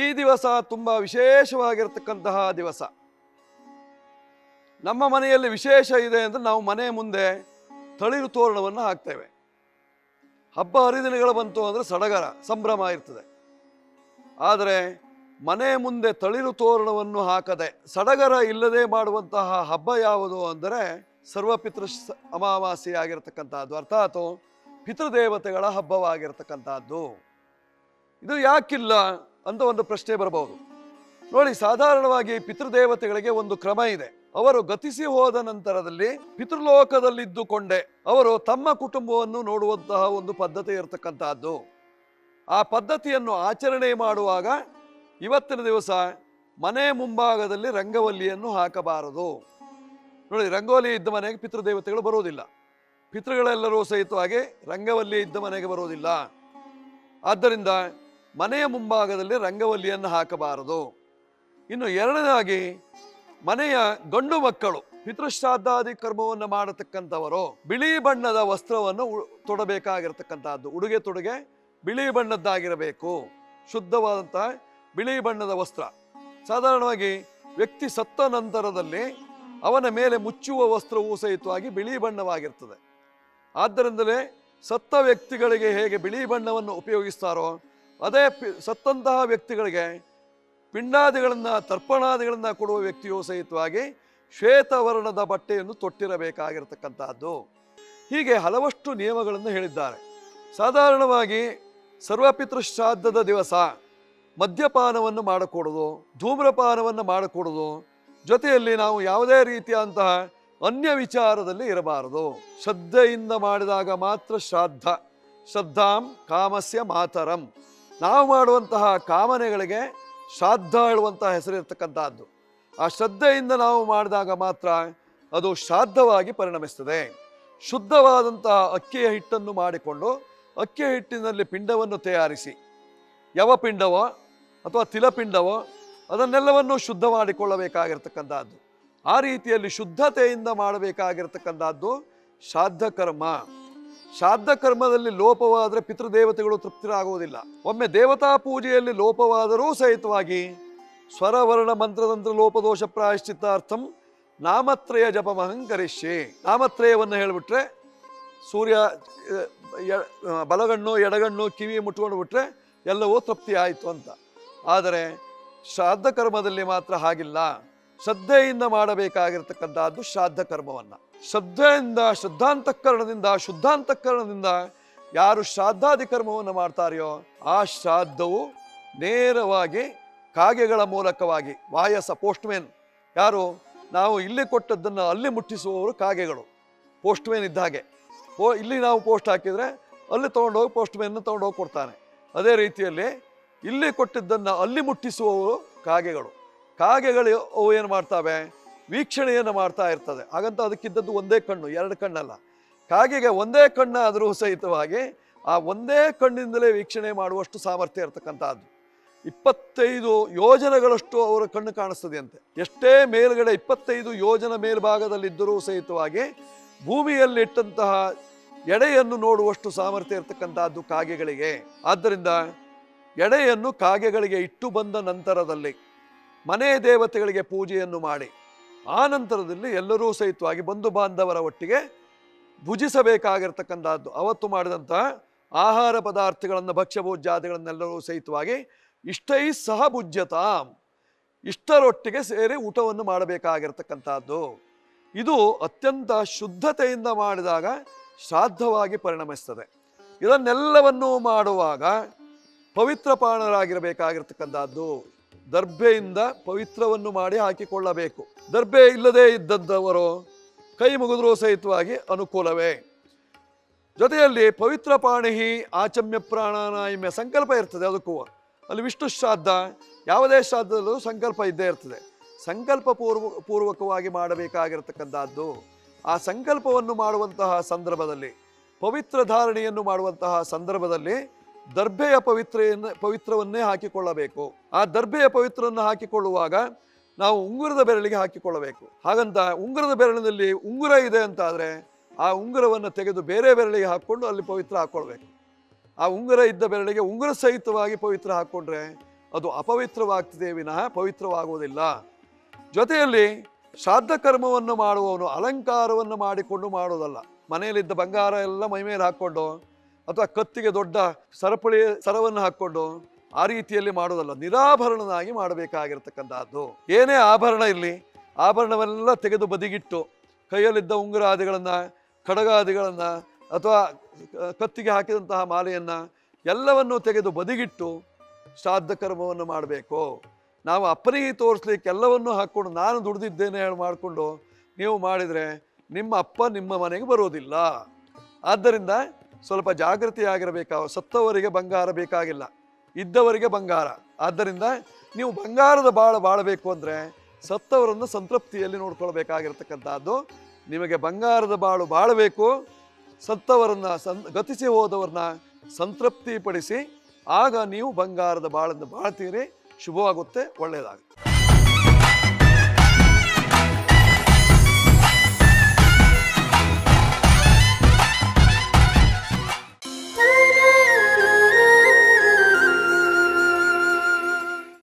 ಈ ದಿವಸ ತುಂಬ ವಿಶೇಷವಾಗಿರ್ತಕ್ಕಂತಹ ದಿವಸ. ನಮ್ಮ ಮನೆಯಲ್ಲಿ ವಿಶೇಷ ಇದೆ ಅಂದರೆ ನಾವು ಮನೆ ಮುಂದೆ ತಳಿರು ತೋರಣವನ್ನು ಹಾಕ್ತೇವೆ. ಹಬ್ಬ ಹರಿದಿನಗಳು ಬಂತು ಅಂದರೆ ಸಡಗರ, ಸಂಭ್ರಮ ಇರ್ತದೆ. ಆದರೆ ಮನೆ ಮುಂದೆ ತಳಿರು ತೋರಣವನ್ನು ಹಾಕದೆ ಸಡಗರ ಇಲ್ಲದೆ ಮಾಡುವಂತಹ ಹಬ್ಬ ಯಾವುದು ಅಂದರೆ ಸರ್ವಪಿತೃ ಅಮಾವಾಸ್ಯೆ ಆಗಿರತಕ್ಕಂತಹದ್ದು ಅರ್ಥಾತ್ ಪಿತೃದೇವತೆಗಳ ಹಬ್ಬವಾಗಿರತಕ್ಕಂಥದ್ದು. ಇದು ಯಾಕಿಲ್ಲ? ಅಂತ ಒಂದು ಪ್ರಶ್ನೆ ಬರಬಹುದು. ನೋಡಿ, ಸಾಧಾರಣವಾಗಿ ಪಿತೃದೇವತೆಗಳಿಗೆ ಒಂದು ಕ್ರಮ ಇದೆ. ಅವರು ಗತಿಸಿ ಹೋದ ನಂತರದಲ್ಲಿ ಪಿತೃಲೋಕದಲ್ಲಿದ್ದುಕೊಂಡೆ. ಅವರು ತಮ್ಮ ಕುಟುಂಬವನ್ನು ನೋಡುವಂತಹ ಒಂದು ಪದ್ಧತಿ ಇರತಕ್ಕಂತಹದ್ದು. ಆ ಪದ್ಧತಿಯನ್ನು ಆಚರಣೆ ಮಾಡುವಾಗ ಇವತ್ತಿನ ದಿವಸ ಮನೆ ಮುಂಭಾಗದಲ್ಲಿ ರಂಗವಲ್ಲಿಯನ್ನು ಹಾಕಬಾರದು. ನೋಡಿ, ರಂಗೋಲಿ ಇದ್ದ ಮನೆಗೆ ಪಿತೃದೇವತೆಗಳು ಬರುವುದಿಲ್ಲ. ಪಿತೃಗಳೆಲ್ಲರೂ ಸಹಿತವಾಗಿ ರಂಗವಲ್ಲಿ ಇದ್ದ ಮನೆಗೆ ಬರುವುದಿಲ್ಲ. ಆದ್ದರಿಂದ ಮನೆಯ ಮುಂಭಾಗದಲ್ಲಿ ರಂಗವಲ್ಲಿಯನ್ನು ಹಾಕಬಾರದು. ಇನ್ನು ಎರಡನೇದಾಗಿ, ಮನೆಯ ಗಂಡು ಮಕ್ಕಳು ಪಿತೃಶ್ರಾದ್ದಾದಿ ಕರ್ಮವನ್ನು ಮಾಡತಕ್ಕಂಥವರು ಬಿಳಿ ಬಣ್ಣದ ವಸ್ತ್ರವನ್ನು ತೊಡಬೇಕಾಗಿರತಕ್ಕಂಥದ್ದು. ಉಡುಗೆ ತೊಡುಗೆ ಬಿಳಿ ಬಣ್ಣದ್ದಾಗಿರಬೇಕು. ಶುದ್ಧವಾದಂತಹ ಬಿಳಿ ಬಣ್ಣದ ವಸ್ತ್ರ. ಸಾಧಾರಣವಾಗಿ ವ್ಯಕ್ತಿ ಸತ್ತ ನಂತರದಲ್ಲಿ ಅವನ ಮೇಲೆ ಮುಚ್ಚುವ ವಸ್ತ್ರವು ಸಹಿತವಾಗಿ ಬಿಳಿ ಬಣ್ಣವಾಗಿರ್ತದೆ. ಆದ್ದರಿಂದಲೇ ಸತ್ತ ವ್ಯಕ್ತಿಗಳಿಗೆ ಹೇಗೆ ಬಿಳಿ ಬಣ್ಣವನ್ನು ಉಪಯೋಗಿಸ್ತಾರೋ ಅದೇ ಪಿ- ಸತ್ತಂತಹ ವ್ಯಕ್ತಿಗಳಿಗೆ ಪಿಂಡಾದಿಗಳನ್ನು, ತರ್ಪಣಾದಿಗಳನ್ನು ಕೊಡುವ ವ್ಯಕ್ತಿಯು ಸಹಿತವಾಗಿ ಶ್ವೇತವರ್ಣದ ಬಟ್ಟೆಯನ್ನು ತೊಟ್ಟಿರಬೇಕಾಗಿರತಕ್ಕಂಥದ್ದು ಹೀಗೆ ಹಲವಷ್ಟು ನಿಯಮಗಳನ್ನು ಹೇಳಿದ್ದಾರೆ. ಸಾಧಾರಣವಾಗಿ ಸರ್ವಪಿತೃಶ್ರಾದ್ದದ ದಿವಸ ಮದ್ಯಪಾನವನ್ನು ಮಾಡಕೂಡದು, ಧೂಮ್ರಪಾನವನ್ನು ಮಾಡಕೂಡದು, ಜೊತೆಯಲ್ಲಿ ನಾವು ಯಾವುದೇ ರೀತಿಯಾದಂತಹ ಅನ್ಯ ವಿಚಾರದಲ್ಲಿ ಇರಬಾರದು. ಶ್ರದ್ಧೆಯಿಂದ ಮಾಡಿದಾಗ ಮಾತ್ರ ಶ್ರಾದ್ದ ಶ್ರದ್ಧಾಂ ಕಾಮಸ್ಯ ಮಾತರಂ. ನಾವು ಮಾಡುವಂತಹ ಕಾಮನೆಗಳಿಗೆ ಶ್ರಾದ್ದ ಹೇಳುವಂತಹ ಹೆಸರಿರ್ತಕ್ಕಂಥದ್ದು ಆ ಶ್ರದ್ಧೆಯಿಂದ ನಾವು ಮಾಡಿದಾಗ ಮಾತ್ರ ಅದು ಶ್ರಾದ್ದವಾಗಿ ಪರಿಣಮಿಸ್ತದೆ. ಶುದ್ಧವಾದಂತಹ ಅಕ್ಕಿಯ ಹಿಟ್ಟನ್ನು ಮಾಡಿಕೊಂಡು ಅಕ್ಕಿಯ ಹಿಟ್ಟಿನಲ್ಲಿ ಪಿಂಡವನ್ನು ತಯಾರಿಸಿ. ಯಾವ ಪಿಂಡವೋ ಅಥವಾ ತಿಲಪಿಂಡವೋ ಅದನ್ನೆಲ್ಲವನ್ನು ಶುದ್ಧ ಮಾಡಿಕೊಳ್ಳಬೇಕಾಗಿರ್ತಕ್ಕಂಥದ್ದು ಆ ರೀತಿಯಲ್ಲಿ ಶುದ್ಧತೆಯಿಂದ ಮಾಡಬೇಕಾಗಿರ್ತಕ್ಕಂಥದ್ದು ಶ್ರಾದ್ದ ಕರ್ಮ ಶ್ರಾದ್ದ ಕರ್ಮದಲ್ಲಿ ಲೋಪವಾದರೆ ಪಿತೃದೇವತೆಗಳು ತೃಪ್ತಿರಾಗುವುದಿಲ್ಲ. ಒಮ್ಮೆ ದೇವತಾ ಪೂಜೆಯಲ್ಲಿ ಲೋಪವಾದರೂ ಸಹಿತವಾಗಿ ಸ್ವರವರ್ಣ ಮಂತ್ರತಂತ್ರ ಲೋಪದೋಷ ಪ್ರಾಯಶ್ಚಿತ್ತಾರ್ಥಂ ನಾಮತ್ರಯ ಜಪಮಹಂಕರಿಷ್ಯೆ. ನಾಮತ್ರಯವನ್ನು ಹೇಳಿಬಿಟ್ರೆ ಸೂರ್ಯ ಬಲಗಣ್ಣು, ಎಡಗಣ್ಣು, ಕಿವಿ ಮುಟ್ಕೊಂಡು ಬಿಟ್ರೆ ಎಲ್ಲವೂ ತೃಪ್ತಿ ಆಯಿತು ಅಂತ. ಆದರೆ ಶ್ರಾದ್ದ ಕರ್ಮದಲ್ಲಿ ಮಾತ್ರ ಹಾಗಿಲ್ಲ. ಶ್ರದ್ಧೆಯಿಂದ ಮಾಡಬೇಕಾಗಿರ್ತಕ್ಕಂಥದ್ದು ಶ್ರಾದ್ದ ಕರ್ಮವನ್ನು. ಶ್ರದ್ಧೆಯಿಂದ, ಶ್ರದ್ಧಾಂತಃಕರಣದಿಂದ, ಶುದ್ಧಾಂತಃಕರಣದಿಂದ ಯಾರು ಶ್ರಾದ್ದಾದಿ ಕರ್ಮವನ್ನು ಮಾಡ್ತಾರೆಯೋ ಆ ಶ್ರಾದ್ದವು ನೇರವಾಗಿ ಕಾಗೆಗಳ ಮೂಲಕವಾಗಿ, ವಾಯಸ, ಪೋಸ್ಟ್ಮೇನ್. ಯಾರು? ನಾವು ಇಲ್ಲಿ ಕೊಟ್ಟದ್ದನ್ನು ಅಲ್ಲಿ ಮುಟ್ಟಿಸುವವರು ಕಾಗೆಗಳು, ಪೋಸ್ಟ್ಮೇನ್ ಇದ್ದ ಹಾಗೆ. ಪೋ ಇಲ್ಲಿ ನಾವು ಪೋಸ್ಟ್ ಹಾಕಿದರೆ ಅಲ್ಲಿ ತೊಗೊಂಡೋಗಿ ಪೋಸ್ಟ್ಮೇನ್ ತೊಗೊಂಡೋಗಿ ಕೊಡ್ತಾನೆ. ಅದೇ ರೀತಿಯಲ್ಲಿ ಇಲ್ಲಿ ಕೊಟ್ಟಿದ್ದನ್ನು ಅಲ್ಲಿ ಮುಟ್ಟಿಸುವವರು ಕಾಗೆಗಳು. ಕಾಗೆಗಳು ಅವು ಏನು ಮಾಡ್ತವೆ? ವೀಕ್ಷಣೆಯನ್ನು ಮಾಡ್ತಾ ಇರ್ತದೆ. ಹಾಗಂತ ಅದಕ್ಕಿದ್ದದ್ದು ಒಂದೇ ಕಣ್ಣು, ಎರಡು ಕಣ್ಣಲ್ಲ. ಕಾಗೆಗೆ ಒಂದೇ ಕಣ್ಣಾದರೂ ಸಹಿತವಾಗಿ ಆ ಒಂದೇ ಕಣ್ಣಿಂದಲೇ ವೀಕ್ಷಣೆ ಮಾಡುವಷ್ಟು ಸಾಮರ್ಥ್ಯ ಇರತಕ್ಕಂಥದ್ದು. ಇಪ್ಪತ್ತೈದು ಯೋಜನೆಗಳಷ್ಟು ಅವರ ಕಣ್ಣು ಕಾಣಿಸ್ತದೆ ಅಂತೆ ಎಷ್ಟೇ ಮೇಲ್ಗಡೆ ಇಪ್ಪತ್ತೈದು ಯೋಜನ ಮೇಲ್ಭಾಗದಲ್ಲಿದ್ದರೂ ಸಹಿತವಾಗಿ ಭೂಮಿಯಲ್ಲಿಟ್ಟಂತಹ ಎಡೆಯನ್ನು ನೋಡುವಷ್ಟು ಸಾಮರ್ಥ್ಯ ಇರತಕ್ಕಂಥದ್ದು ಕಾಗೆಗಳಿಗೆ. ಆದ್ದರಿಂದ ಎಡೆಯನ್ನು ಕಾಗೆಗಳಿಗೆ ಇಟ್ಟು ಬಂದ ನಂತರದಲ್ಲಿ ಮನೆ ದೇವತೆಗಳಿಗೆ ಪೂಜೆಯನ್ನು ಮಾಡಿ. ಆ ನಂತರದಲ್ಲಿ ಎಲ್ಲರೂ ಸಹಿತವಾಗಿ ಬಂಧು ಬಾಂಧವರ ಒಟ್ಟಿಗೆ ಭುಜಿಸಬೇಕಾಗಿರ್ತಕ್ಕಂಥದ್ದು. ಅವತ್ತು ಮಾಡಿದಂತಹ ಆಹಾರ ಪದಾರ್ಥಗಳನ್ನು, ಭಕ್ಷ್ಯಭೋಜ್ಯಾದಿಗಳನ್ನೆಲ್ಲರೂ ಸಹಿತವಾಗಿ ಇಷ್ಟೈ ಸಹ ಭುಜ್ಯತಾಂ. ಇಷ್ಟರೊಟ್ಟಿಗೆ ಸೇರಿ ಊಟವನ್ನು ಮಾಡಬೇಕಾಗಿರ್ತಕ್ಕಂಥದ್ದು. ಇದು ಅತ್ಯಂತ ಶುದ್ಧತೆಯಿಂದ ಮಾಡಿದಾಗ ಶ್ರಾದ್ದವಾಗಿ ಪರಿಣಮಿಸ್ತದೆ. ಇದನ್ನೆಲ್ಲವನ್ನೂ ಮಾಡುವಾಗ ಪವಿತ್ರ ಪಾಣರಾಗಿರಬೇಕಾಗಿರ್ತಕ್ಕಂಥದ್ದು ದರ್ಭೆಯಿಂದ ಪವಿತ್ರವನ್ನು ಮಾಡಿ ಹಾಕಿಕೊಳ್ಳಬೇಕು. ದರ್ಬೆ ಇಲ್ಲದೆ ಇದ್ದದ್ದವರು ಕೈ ಮುಗಿದ್ರೂ ಸಹಿತವಾಗಿ ಅನುಕೂಲವೇ. ಜೊತೆಯಲ್ಲಿ ಪವಿತ್ರ ಪಾಣಿಹಿ ಆಚಮ್ಯ ಪ್ರಾಣಾನಾಯಮ್ಯ ಸಂಕಲ್ಪ ಇರ್ತದೆ ಅದಕ್ಕೂ. ಅಲ್ಲಿ ವಿಷ್ಣು ಶ್ರಾದ್ದ, ಯಾವುದೇ ಶ್ರಾದ್ದದಲ್ಲೂ ಸಂಕಲ್ಪ ಇದ್ದೇ ಇರ್ತದೆ. ಸಂಕಲ್ಪ ಪೂರ್ವ, ಪೂರ್ವಕವಾಗಿ ಮಾಡಬೇಕಾಗಿರತಕ್ಕಂಥದ್ದು. ಆ ಸಂಕಲ್ಪವನ್ನು ಮಾಡುವಂತಹ ಸಂದರ್ಭದಲ್ಲಿ, ಪವಿತ್ರ ಧಾರಣೆಯನ್ನು ಮಾಡುವಂತಹ ಸಂದರ್ಭದಲ್ಲಿ ದರ್ಭೆಯ ಪವಿತ್ರೆಯನ್ನು, ಪವಿತ್ರವನ್ನೇ ಹಾಕಿಕೊಳ್ಳಬೇಕು. ಆ ದರ್ಭೆಯ ಪವಿತ್ರವನ್ನು ಹಾಕಿಕೊಳ್ಳುವಾಗ ನಾವು ಉಂಗುರದ ಬೆರಳಿಗೆ ಹಾಕಿಕೊಳ್ಳಬೇಕು. ಹಾಗಂತ ಉಂಗುರದ ಬೆರಳಿನಲ್ಲಿ ಉಂಗುರ ಇದೆ ಅಂತ ಆದರೆ ಆ ಉಂಗುರವನ್ನು ತೆಗೆದು ಬೇರೆ ಬೆರಳಿಗೆ ಹಾಕ್ಕೊಂಡು ಅಲ್ಲಿ ಪವಿತ್ರ ಹಾಕ್ಕೊಳ್ಬೇಕು. ಆ ಉಂಗುರ ಇದ್ದ ಬೆರಳಿಗೆ ಉಂಗುರ ಸಹಿತವಾಗಿ ಪವಿತ್ರ ಹಾಕ್ಕೊಂಡ್ರೆ ಅದು ಅಪವಿತ್ರವಾಗ್ತಿದೆ ವಿನಃ ಪವಿತ್ರವಾಗುವುದಿಲ್ಲ. ಜೊತೆಯಲ್ಲಿ ಶ್ರಾದ್ದ ಕರ್ಮವನ್ನು ಮಾಡುವವನು ಅಲಂಕಾರವನ್ನು ಮಾಡಿಕೊಂಡು ಮಾಡುವುದಲ್ಲ. ಮನೆಯಲ್ಲಿದ್ದ ಬಂಗಾರ ಎಲ್ಲ ಮೈಮೇಲೆ ಹಾಕ್ಕೊಂಡು ಅಥವಾ ಕತ್ತಿಗೆ ದೊಡ್ಡ ಸರಪಳಿ, ಸರವನ್ನು ಹಾಕ್ಕೊಂಡು ಆ ರೀತಿಯಲ್ಲಿ ಮಾಡೋದಲ್ಲ ನಿರಾಭರಣನಾಗಿ ಮಾಡಬೇಕಾಗಿರ್ತಕ್ಕಂಥದ್ದು ಏನೇ ಆಭರಣ ಇರಲಿ ಆಭರಣವೆಲ್ಲ ತೆಗೆದು ಬದಿಗಿಟ್ಟು, ಕೈಯಲ್ಲಿದ್ದ ಉಂಗುರಾದಿಗಳನ್ನು ಖಡಗಾದಿಗಳನ್ನು ಅಥವಾ ಕತ್ತಿಗೆ ಹಾಕಿದಂತಹ ಮಾಲೆಯನ್ನು ಎಲ್ಲವನ್ನೂ ತೆಗೆದು ಬದಿಗಿಟ್ಟು ಶ್ರಾದ್ದ ಕರ್ಮವನ್ನು ಮಾಡಬೇಕು. ನಾವು ಅಪ್ಪನಿಗೆ ತೋರಿಸ್ಲಿಕ್ಕೆ ಎಲ್ಲವನ್ನೂ ಹಾಕ್ಕೊಂಡು ನಾನು ದುಡಿದಿದ್ದೇನೆ ಹೇಳಿ ಮಾಡಿಕೊಂಡು ನೀವು ಮಾಡಿದರೆ ನಿಮ್ಮ ಅಪ್ಪ ನಿಮ್ಮ ಮನೆಗೆ ಬರೋದಿಲ್ಲ. ಆದ್ದರಿಂದ ಸ್ವಲ್ಪ ಜಾಗೃತಿಯಾಗಿರಬೇಕು. ಸತ್ತವರಿಗೆ ಬಂಗಾರ ಬೇಕಾಗಿಲ್ಲ. ಇದ್ದವರಿಗೆ ಬಂಗಾರ. ಆದ್ದರಿಂದ ನೀವು ಬಂಗಾರದ ಬಾಳು ಬಾಳಬೇಕು ಅಂದರೆ ಸತ್ತವರನ್ನು ಸಂತೃಪ್ತಿಯಲ್ಲಿ ನೋಡ್ಕೊಳ್ಬೇಕಾಗಿರ್ತಕ್ಕಂಥದ್ದು. ನಿಮಗೆ ಬಂಗಾರದ ಬಾಳು ಬಾಳಬೇಕು. ಸತ್ತವರನ್ನ ಸನ್ ಗತಿಸಿ ಹೋದವ್ರನ್ನ ಸಂತೃಪ್ತಿಪಡಿಸಿ ಆಗ ನೀವು ಬಂಗಾರದ ಬಾಳನ್ನು ಬಾಳ್ತೀರಿ. ಶುಭವಾಗುತ್ತೆ, ಒಳ್ಳೆಯದಾಗುತ್ತೆ.